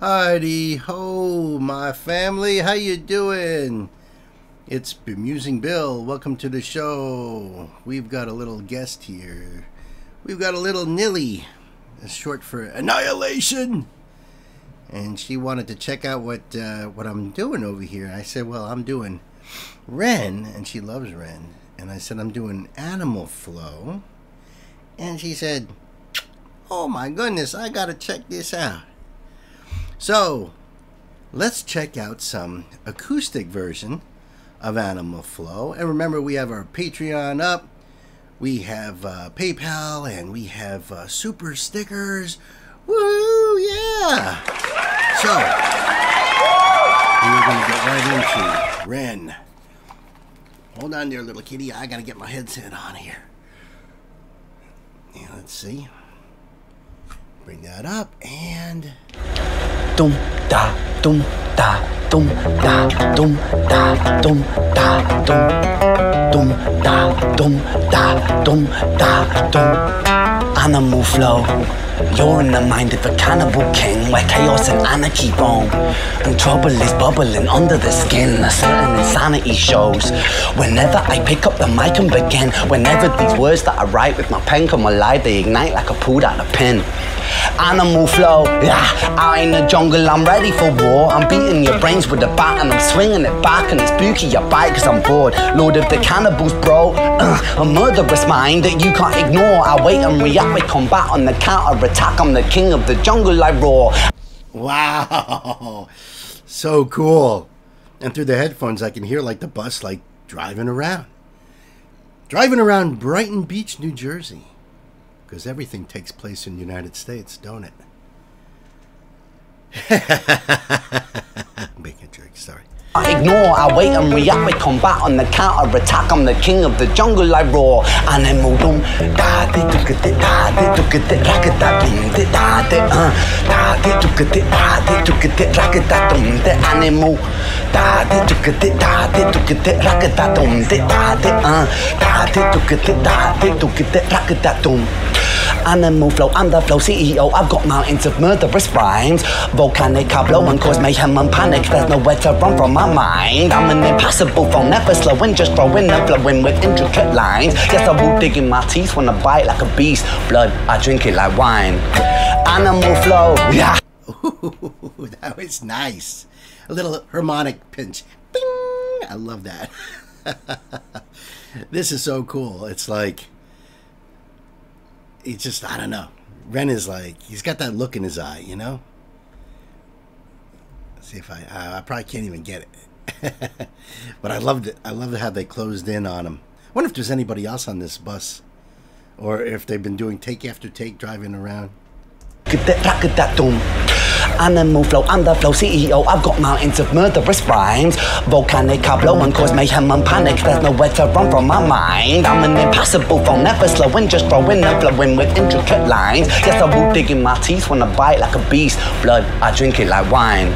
Heidi ho, my family. How you doing? It's Bemusing Bill. Welcome to the show. We've got a little guest here. We've got a little Nilly. It's short for Annihilation. And she wanted to check out what uh, what I'm doing over here. I said, "Well, I'm doing Ren, and she loves Ren." And I said, "I'm doing Animal Flow." And she said, "Oh my goodness, I got to check this out." So, let's check out some acoustic version of Animal Flow. And remember, we have our Patreon up, we have uh, PayPal, and we have uh, super stickers. Woo, yeah! So, we're going to get right into Ren. Hold on there, little kitty. I got to get my headset on here. Yeah, let's see. Bring that up and dum da dum da dum da dum da dum da dum dum da dum da dum da dum animal flow you're in the mind of a cannibal king where chaos and anarchy roam. And trouble is bubbling under the skin. A certain insanity shows. Whenever I pick up the mic and begin, whenever these words that I write with my pen come alive, they ignite like a pulled out a pin. Animal flow, yeah. Out in the jungle, I'm ready for war. I'm beating your brains with a bat and I'm swinging it back and it's spooky your bite cause I'm bored. Lord of the cannibals, bro. Uh, a murderous mind that you can't ignore. I wait and react with combat on the counter attack. I'm the king of the jungle, I roar. Wow, so cool. And through the headphones, I can hear like the bus like driving around. Driving around Brighton Beach, New Jersey. Because everything takes place in the United States, don't it? A sorry. I ignore, I wait and react with combat on the counter attack. I'm the king of the jungle, I roar. Animal dum da de tuk de da de tuk de rak da dum de da de uh da de tuk de da de tuk de rak da de animal da de tuk de da de tuk de rak da dum de da de uh da de tuk de da de tuk de rak da dum. Animal flow, I'm flow CEO. I've got mountains of murderous rhymes. Volcanic, I blow and cause mayhem and panic. There's nowhere to run from my mind. I'm an impassable foe, never slowing, just growing and flowing with intricate lines. Yes, I will dig in my teeth when I bite like a beast. Blood, I drink it like wine. Animal flow, yeah. Ooh, that was nice. A little harmonic pinch. Bing! I love that. this is so cool. It's like it's just I don't know. Ren is like he's got that look in his eye, you know. Let's see if I uh, I probably can't even get it, but I loved it. I loved how they closed in on him. I wonder if there's anybody else on this bus, or if they've been doing take after take driving around. Get that, it, that Animal flow, I'm the flow CEO. I've got mountains of murderous rhymes. Volcanic, I blow and cause mayhem and panic. There's nowhere to run from my mind. I'm an impossible foe, never slowing, just growing and flowing with intricate lines. Yes, I will dig in my teeth when I bite like a beast. Blood, I drink it like wine.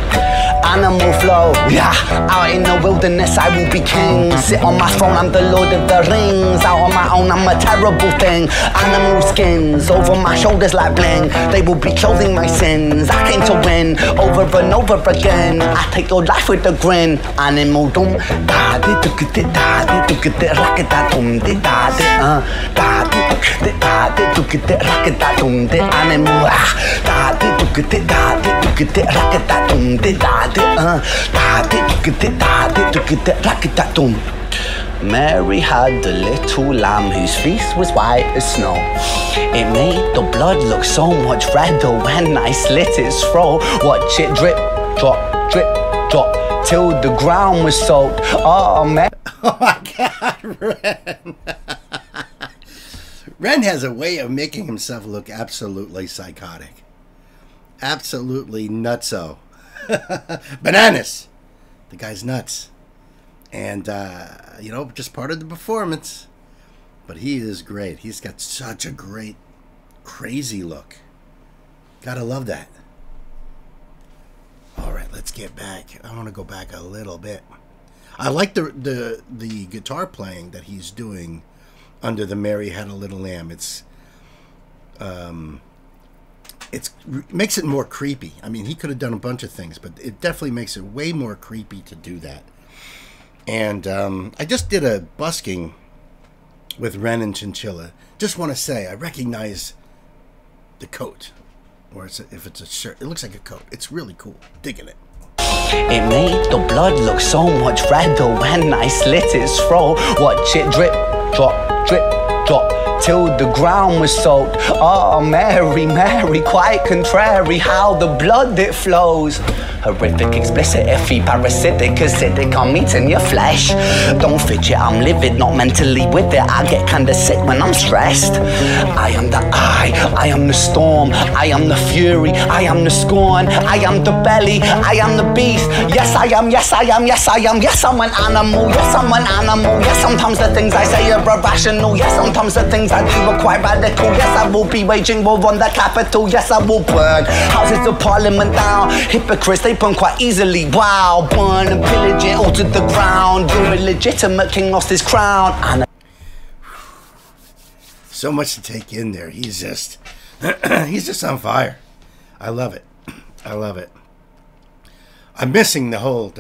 Animal flow, yeah. Out in the wilderness, I will be king. Sit on my throne, I'm the Lord of the Rings. Out on my own, I'm a terrible thing. Animal skins over my shoulders like bling. They will be clothing my sins. I came to win over and over again. I take your life with a grin. Animal dum da de tuk de da de tuk de rak da dum de da uh da de tuk de da de tuk de rak da dum de animal ah da de tuk de da de tuk de rak da dum de da uh da de tuk de da de tuk de rak da dum. Mary had a little lamb whose fleece was white as snow. It made the blood look so much redder when I slit its throat. Watch it drip, drop, drip, drop, till the ground was soaked. Ah, oh, man. Oh my God, Ren! Ren has a way of making himself look absolutely psychotic, absolutely nutso. Bananas. The guy's nuts, and uh, you know, just part of the performance. But he is great. He's got such a great, crazy look. Gotta love that. All right, let's get back. I want to go back a little bit. I like the the the guitar playing that he's doing under the Mary Had a Little Lamb. It's um it's makes it more creepy. I mean, he could have done a bunch of things, but it definitely makes it way more creepy to do that. And um, I just did a busking with Ren and Chinchilla. Just want to say, I recognize the coat, or it's a, if it's a shirt, it looks like a coat. It's really cool. Digging it. It made the blood look so much redder when I slit its throat. Watch it drip, drop, drip, drop till the ground was soaked. Ah, oh, Mary, Mary, quite contrary how the blood it flows. Horrific, explicit, iffy, parasitic, acidic, I'm eating your flesh. Don't fidget, I'm livid, not mentally with it. I get kinda sick when I'm stressed. I am the eye, I am the storm, I am the fury, I am the scorn, I am the belly, I am the beast. Yes, I am, yes, I am, yes, I am, yes, I'm an animal, yes, I'm an animal. Yes, sometimes the things I say are irrational, yes, sometimes the things I do are quite radical. Yes, I will be waging war on the capital, yes, I will burn houses of parliament down. Hypocrites, they burn quite easily. Wow, burn and pillage it all to the ground. Your illegitimate king lost his crown. And so much to take in there. He's just, he's just on fire. I love it. I love it. I'm missing the whole,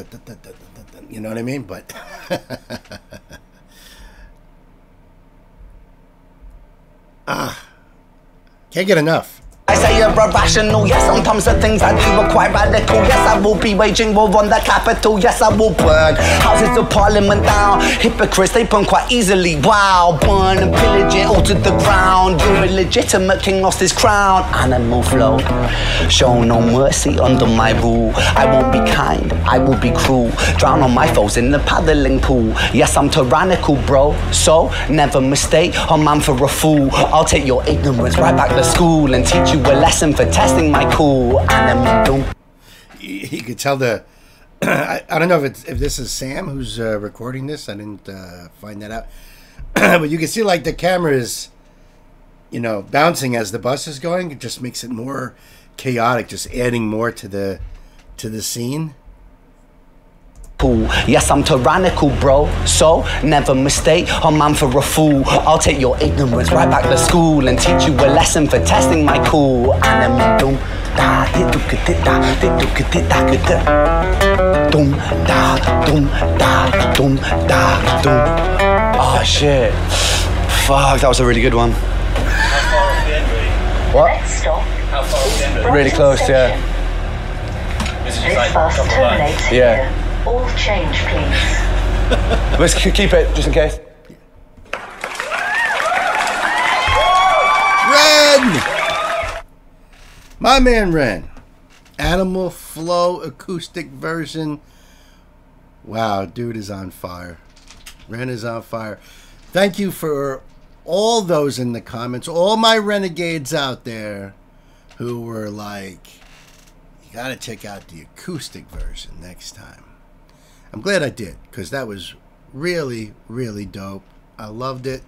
you know what I mean? But can't get enough. I say you're irrational, yes, sometimes the things I do are quite radical. Yes, I will be waging war on the capital. Yes, I will burn houses of parliament down. Hypocrites, they burn quite easily. Wow, burn and pillage it all to the ground. Your illegitimate king lost his crown. Animal flow, show no mercy under my rule. I won't be kind, I will be cruel. Drown on my foes in the paddling pool. Yes, I'm tyrannical, bro. So never mistake a man for a fool. I'll take your ignorance right back to school and teach you a lesson for testing my cool animal. You could tell the. I, I don't know if it's if this is Sam who's uh, recording this. I didn't uh, find that out, but you can see like the camera is, you know, bouncing as the bus is going. It just makes it more chaotic, just adding more to the to the scene. Yes, I'm tyrannical, bro. So never mistake a man for a fool. I'll take your ignorance right back to school and teach you a lesson for testing my cool. Animal doom da da doom da doom da doom da doom. Oh shit! Fuck, that was a really good one. What? Really close, yeah. This bus terminates Yeah. here. All change, please. Let's keep it just in case. Ren! My man Ren. Animal Flow acoustic version. Wow, dude is on fire. Ren is on fire. Thank you for all those in the comments, all my renegades out there who were like, you got to check out the acoustic version next time. I'm glad I did because that was really, really dope. I loved it.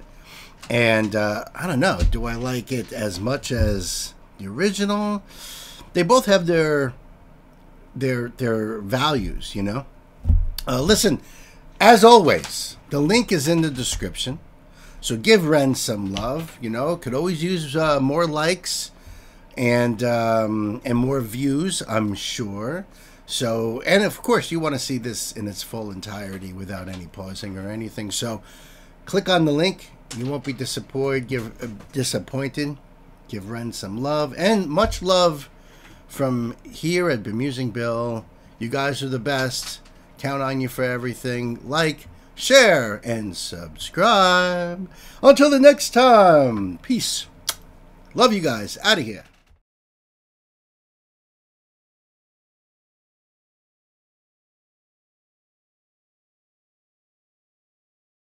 And uh, I don't know, do I like it as much as the original? They both have their their their values, you know. Uh, listen, as always, the link is in the description. So give Ren some love. You know, could always use uh, more likes and um, and more views. I'm sure. So, and of course, you want to see this in its full entirety without any pausing or anything. So, click on the link. You won't be disappointed. Give uh, disappointed. Give Ren some love and much love from here at Bemusing Bill. You guys are the best. Count on you for everything. Like, share, and subscribe. Until the next time. Peace. Love you guys. Out of here.